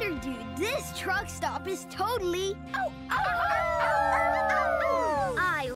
Later, Dude, this truck stop is totally... Oh,